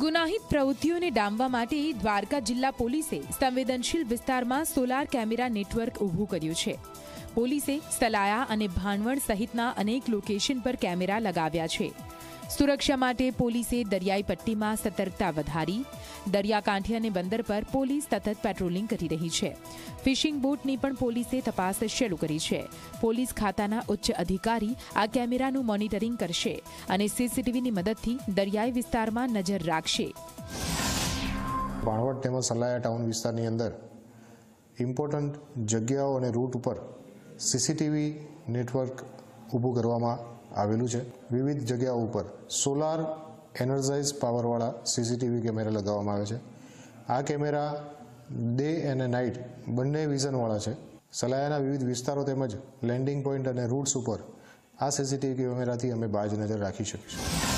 ગુનાહિત પ્રવૃત્તિઓને ડામવા માટે દ્વારકા જિલ્લા પોલીસે સંવેદનશીલ વિસ્તારમાં સોલાર કેમેરા નેટવર્ક ઊભું કર્યું છે. પોલીસે સલાયા અને ભાણવણ સહિતના અનેક લોકેશન પર કેમેરા લગાવ્યા છે. સુરક્ષા માટે પોલીસે દરિયાઈ પટ્ટીમાં સતર્કતા વધારી, દરિયાકાંઠે અને બંદર પર પોલીસ સતત પેટ્રોલિંગ કરી રહી છે. ફિશિંગ બોટની પણ પોલીસે તપાસ શરૂ કરી છે. પોલીસ ખાતાના ઉચ્ચ અધિકારી આ કેમેરાનું મોનિટરિંગ કરશે અને સીસીટીવીની મદદથી દરિયાઈ વિસ્તારમાં નજર રાખશે. ભાણવડ તેમજ સલાયા ટાઉન વિસ્તારની અંદર ઇમ્પોર્ટન્ટ જગ્યાઓ અને રૂટ ઉપર સીસીટીવી નેટવર્ક ઊભું કરવામાં આવેલું છે. વિવિધ જગ્યાઓ ઉપર સોલાર એનર્જાઇઝ પાવરવાળા સીસીટીવી કેમેરા લગાવવામાં આવે છે. આ કેમેરા ડે અને નાઇટ બંને વિઝનવાળા છે. સલાયાના વિવિધ વિસ્તારો તેમજ લેન્ડિંગ પોઈન્ટ અને રૂટ્સ ઉપર આ સીસીટીવી કેમેરાથી અમે બાજ નજર રાખી શકીશું.